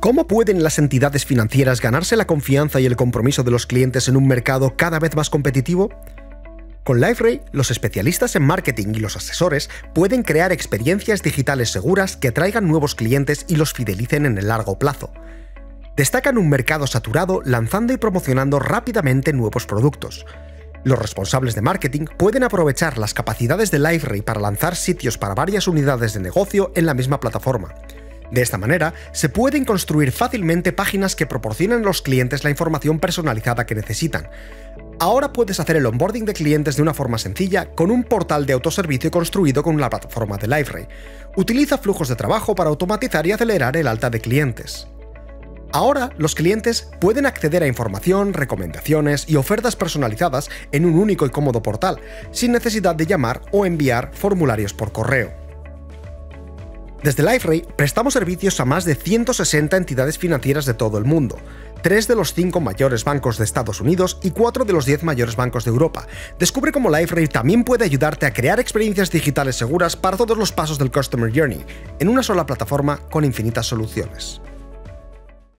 ¿Cómo pueden las entidades financieras ganarse la confianza y el compromiso de los clientes en un mercado cada vez más competitivo? Con LiveRay, los especialistas en marketing y los asesores pueden crear experiencias digitales seguras que atraigan nuevos clientes y los fidelicen en el largo plazo. Destacan un mercado saturado lanzando y promocionando rápidamente nuevos productos. Los responsables de marketing pueden aprovechar las capacidades de LiveRay para lanzar sitios para varias unidades de negocio en la misma plataforma. De esta manera, se pueden construir fácilmente páginas que proporcionen a los clientes la información personalizada que necesitan, Ahora puedes hacer el onboarding de clientes de una forma sencilla con un portal de autoservicio construido con la plataforma de LiveRay. Utiliza flujos de trabajo para automatizar y acelerar el alta de clientes. Ahora, los clientes pueden acceder a información, recomendaciones y ofertas personalizadas en un único y cómodo portal, sin necesidad de llamar o enviar formularios por correo. Desde LiveRay prestamos servicios a más de 160 entidades financieras de todo el mundo, tres de los cinco mayores bancos de Estados Unidos y cuatro de los diez mayores bancos de Europa. Descubre cómo LiveRay también puede ayudarte a crear experiencias digitales seguras para todos los pasos del Customer Journey, en una sola plataforma con infinitas soluciones.